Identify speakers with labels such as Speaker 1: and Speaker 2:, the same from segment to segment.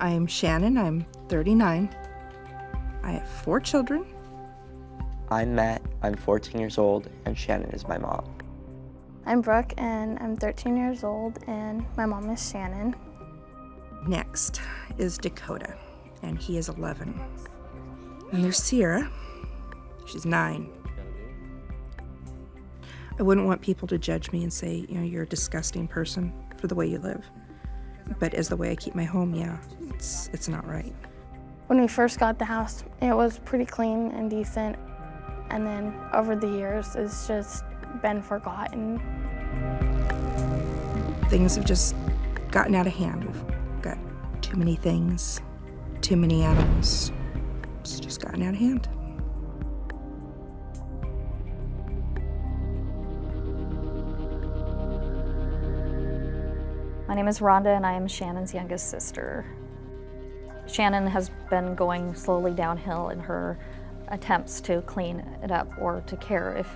Speaker 1: I'm Shannon. I'm 39. I have four children.
Speaker 2: I'm Matt. I'm 14 years old, and Shannon is my mom.
Speaker 3: I'm Brooke, and I'm 13 years old, and my mom is Shannon.
Speaker 1: Next is Dakota, and he is 11. And there's Sierra. She's nine. I wouldn't want people to judge me and say, you know, you're a disgusting person for the way you live. But as the way I keep my home, yeah, it's, it's not right.
Speaker 3: When we first got the house, it was pretty clean and decent. And then over the years, it's just been forgotten.
Speaker 1: Things have just gotten out of hand. We've got too many things, too many animals. It's just gotten out of hand.
Speaker 4: My name is Rhonda and I am Shannon's youngest sister. Shannon has been going slowly downhill in her attempts to clean it up or to care if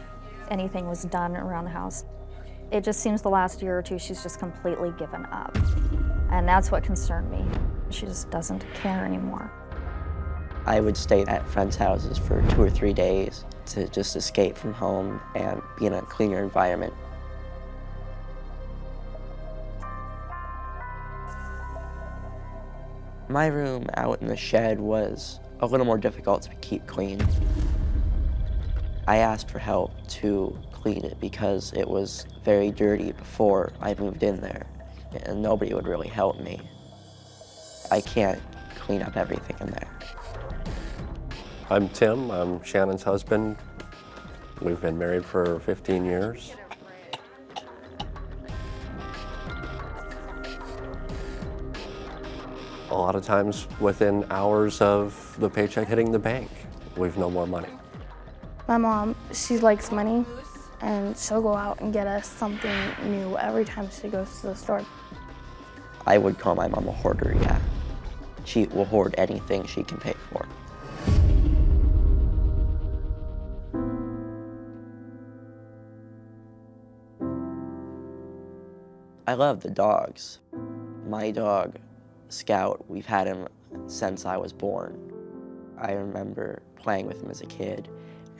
Speaker 4: anything was done around the house. It just seems the last year or two she's just completely given up. And that's what concerned me. She just doesn't care anymore.
Speaker 2: I would stay at friends' houses for two or three days to just escape from home and be in a cleaner environment. My room out in the shed was a little more difficult to keep clean. I asked for help to clean it because it was very dirty before I moved in there, and nobody would really help me. I can't clean up everything in there.
Speaker 5: I'm Tim, I'm Shannon's husband. We've been married for 15 years. A lot of times within hours of the paycheck hitting the bank, we've no more money.
Speaker 3: My mom, she likes money, and she'll go out and get us something new every time she goes to the store.
Speaker 2: I would call my mom a hoarder, yeah. She will hoard anything she can pay for. I love the dogs. My dog Scout. We've had him since I was born. I remember playing with him as a kid,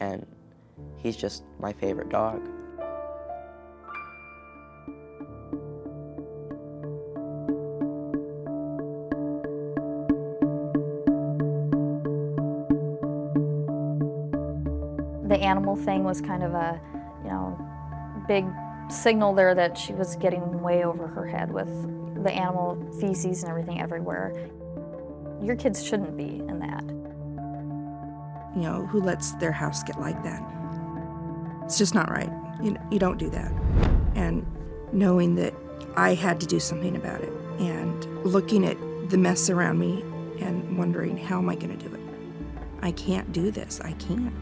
Speaker 2: and he's just my favorite dog.
Speaker 4: The animal thing was kind of a, you know, big signal there that she was getting way over her head with the animal feces and everything everywhere. Your kids shouldn't be in that.
Speaker 1: You know, who lets their house get like that? It's just not right. You, you don't do that. And knowing that I had to do something about it and looking at the mess around me and wondering, how am I going to do it? I can't do this. I can't.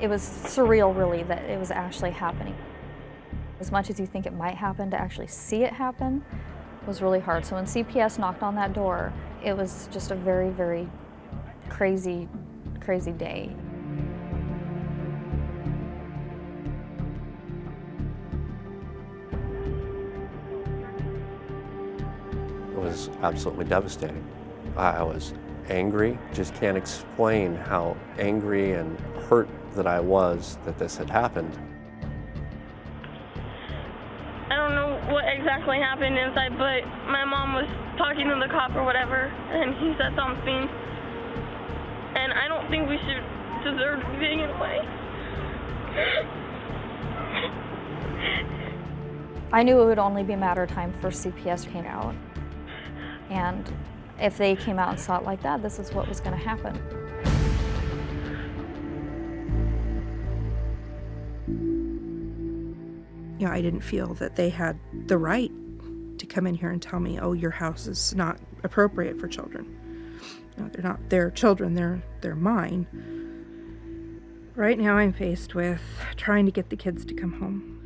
Speaker 4: It was surreal, really, that it was actually happening. As much as you think it might happen, to actually see it happen was really hard. So when CPS knocked on that door, it was just a very, very crazy, crazy day.
Speaker 5: It was absolutely devastating. I was angry. Just can't explain how angry and hurt that I was that this had happened.
Speaker 6: I don't know what exactly happened inside, but my mom was talking to the cop or whatever, and he said something. And I don't think we should deserve to be taken away.
Speaker 4: I knew it would only be a matter of time for CPS came out. And if they came out and saw it like that, this is what was going to happen.
Speaker 1: You know, I didn't feel that they had the right to come in here and tell me, "Oh, your house is not appropriate for children." Know, they're not their children; they're they're mine. Right now, I'm faced with trying to get the kids to come home.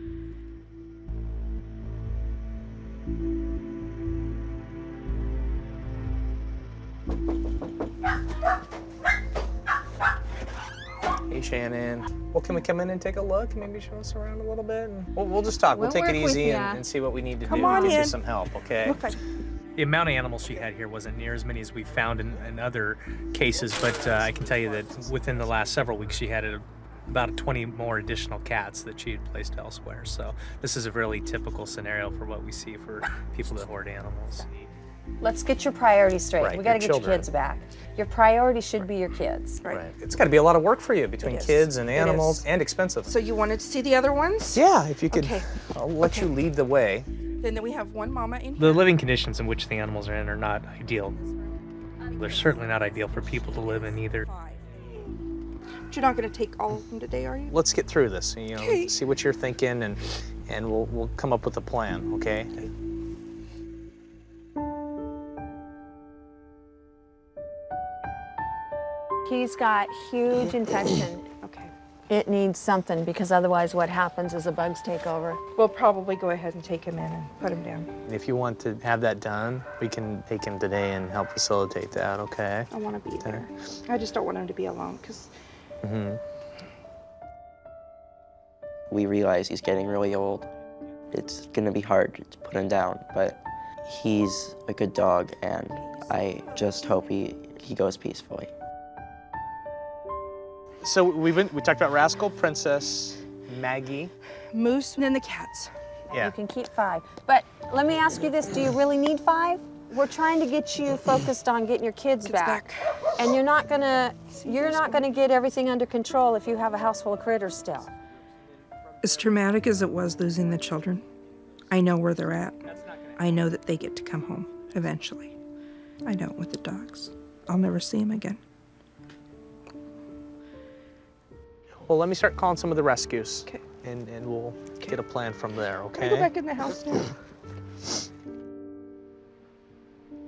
Speaker 7: Shannon. Well, can we come in and take a look and maybe show us around a little bit? And we'll, we'll just talk. We'll,
Speaker 8: We'll
Speaker 7: take it
Speaker 8: work with
Speaker 7: easy and,
Speaker 8: ya.
Speaker 7: and see what we need to
Speaker 1: Come
Speaker 7: do
Speaker 1: on
Speaker 7: to get you some help, okay?
Speaker 1: Look like
Speaker 9: The amount of animals she had here wasn't near as many as we found in, in other cases, but uh, I can tell you that within the last several weeks, she had a, about 20 more additional cats that she had placed elsewhere. So this is a really typical scenario for what we see for people that hoard animals.
Speaker 8: Let's get your priorities straight.
Speaker 7: Right,
Speaker 8: we got to
Speaker 7: your
Speaker 8: get your kids back. Your priority should be your kids.
Speaker 7: Right. It's got to be a lot of work for you between kids and animals and expensive.
Speaker 1: So you wanted to see the other ones?
Speaker 7: yeah, if you could,
Speaker 1: Okay.
Speaker 7: I'll let you lead the way.
Speaker 1: Then we have one mama in here.
Speaker 9: The living conditions in which the animals are in are not ideal. They're certainly not ideal for people to live in either.
Speaker 1: But you're not going to take all of them today, are you?
Speaker 7: Let's get through this. You know,
Speaker 1: Okay.
Speaker 7: see what you're thinking, and and we'll we'll come up with a plan. Okay.
Speaker 8: He's got huge infection.
Speaker 1: Okay.
Speaker 8: It needs something because otherwise what happens is the bugs take over.
Speaker 1: We'll probably go ahead and take him in and put him down.
Speaker 7: If you want to have that done, we can take him today and help facilitate that. Okay.
Speaker 1: I want to be there. I just don't want him to be alone because
Speaker 7: Mm-hmm.
Speaker 2: We realize he's getting really old. It's gonna be hard to put him down, but he's a good dog, and I just hope he, he goes peacefully.
Speaker 7: So we've been we talked about Rascal, Princess, Maggie.
Speaker 1: Moose and then the cats.
Speaker 7: Yeah.
Speaker 8: You can keep five. But let me ask you this, do you really need five? We're trying to get you focused on getting your kids
Speaker 1: Kids
Speaker 8: back.
Speaker 1: back.
Speaker 8: And you're not gonna you're not gonna get everything under control if you have a house full of critters still.
Speaker 1: As traumatic as it was losing the children, I know where they're at. I know that they get to come home eventually. I don't with the dogs. I'll never see them again.
Speaker 7: Well, let me start calling some of the rescues.
Speaker 1: Okay.
Speaker 7: And and we'll get a plan from there.
Speaker 1: I go back in the house now?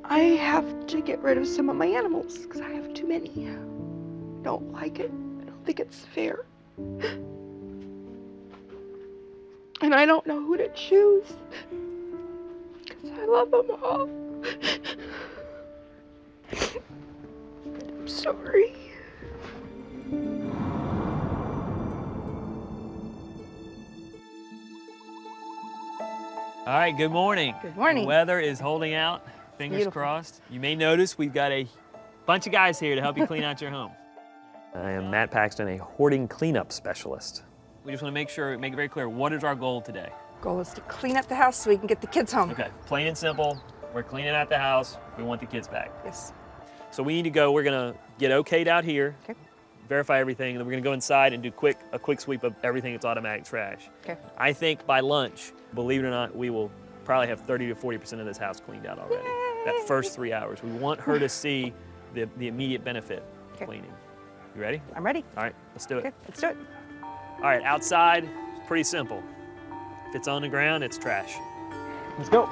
Speaker 1: I have to get rid of some of my animals because I have too many. I don't like it. I don't think it's fair. And I don't know who to choose. Because I love them all. I'm sorry.
Speaker 10: All right, good morning.
Speaker 1: Good morning.
Speaker 10: The weather is holding out, fingers
Speaker 1: Beautiful.
Speaker 10: crossed. You may notice we've got a bunch of guys here to help you clean out your home. I am Matt Paxton, a hoarding cleanup specialist. We just want to make sure, make it very clear, what is our goal today?
Speaker 1: Goal is to clean up the house so we can get the kids home.
Speaker 10: Okay, plain and simple. We're cleaning out the house. We want the kids back.
Speaker 1: Yes.
Speaker 10: So we need to go. We're gonna get okayed out here,
Speaker 1: Okay.
Speaker 10: Verify everything, and then we're gonna go inside and do quick a quick sweep of everything that's automatic trash.
Speaker 1: Okay.
Speaker 10: I think by lunch, believe it or not, we will probably have 30 to 40 percent of this house cleaned out already. Yay. That first three hours, we want her to see the, the immediate benefit of
Speaker 1: Okay.
Speaker 10: cleaning. You ready?
Speaker 1: I'm ready.
Speaker 10: All right, let's do it.
Speaker 1: Okay, let's do it.
Speaker 10: All right, outside, it's pretty simple. If it's on the ground, it's trash.
Speaker 7: Let's go.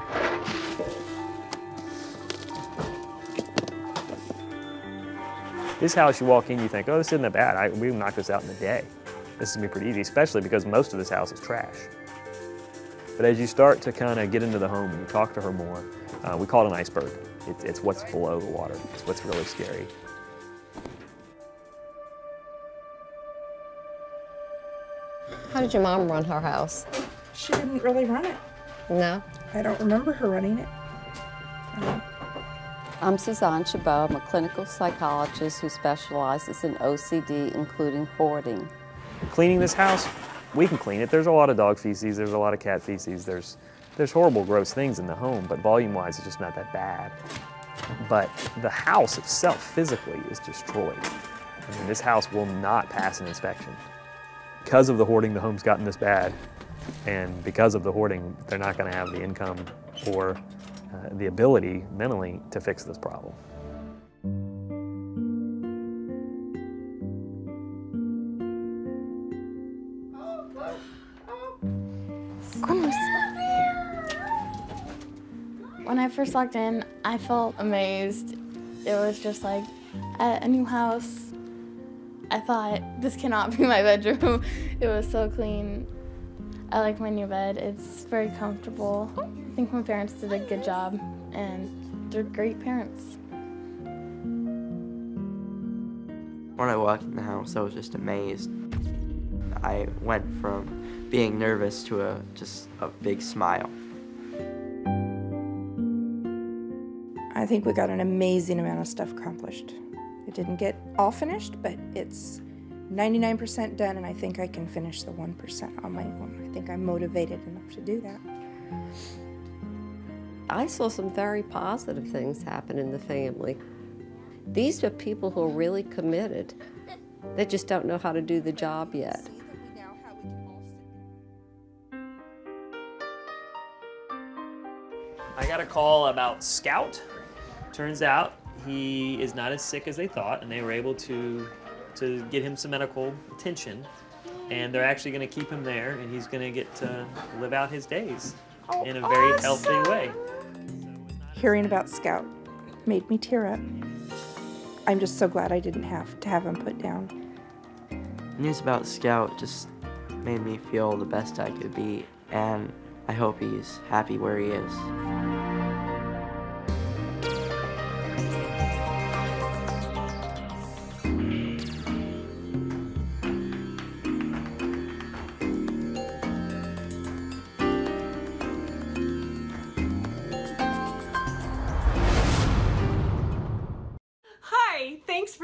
Speaker 10: This house, you walk in, you think, oh, this isn't that bad. I, we can knock this out in a day. This is gonna be pretty easy, especially because most of this house is trash. But as you start to kind of get into the home and you talk to her more, uh, we call it an iceberg. It's, it's what's below the water. It's what's really scary.
Speaker 11: How did your mom run her house?
Speaker 1: She didn't really run it.
Speaker 11: No.
Speaker 1: I don't remember her running it.
Speaker 11: I'm Suzanne Chabot. I'm a clinical psychologist who specializes in OCD, including hoarding.
Speaker 10: Cleaning this house, we can clean it. There's a lot of dog feces, there's a lot of cat feces, there's, there's horrible, gross things in the home, but volume-wise, it's just not that bad. But the house itself, physically, is destroyed. I mean, this house will not pass an inspection. Because of the hoarding, the home's gotten this bad. And because of the hoarding, they're not going to have the income or uh, the ability mentally to fix this problem.
Speaker 3: When I first walked in, I felt amazed. It was just like a new house. I thought, this cannot be my bedroom. it was so clean. I like my new bed. It's very comfortable. I think my parents did a good job, and they're great parents.
Speaker 2: When I walked in the house, I was just amazed. I went from being nervous to a just a big smile.
Speaker 1: I think we got an amazing amount of stuff accomplished. It didn't get all finished, but it's 99% done, and I think I can finish the 1% on my own. I think I'm motivated enough to do that.
Speaker 11: I saw some very positive things happen in the family. These are people who are really committed. They just don't know how to do the job yet.
Speaker 10: I got a call about Scout. Turns out he is not as sick as they thought, and they were able to to get him some medical attention. And they're actually going to keep him there, and he's going to get to live out his days
Speaker 1: Oh,
Speaker 10: in a very healthy way.
Speaker 1: Hearing about Scout made me tear up. I'm just so glad I didn't have to have him put down.
Speaker 2: News about Scout just made me feel the best I could be, and I hope he's happy where he is.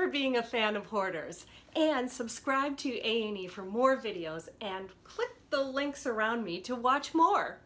Speaker 12: Being a fan of Hoarders. And subscribe to A&E for more videos and click the links around me to watch more.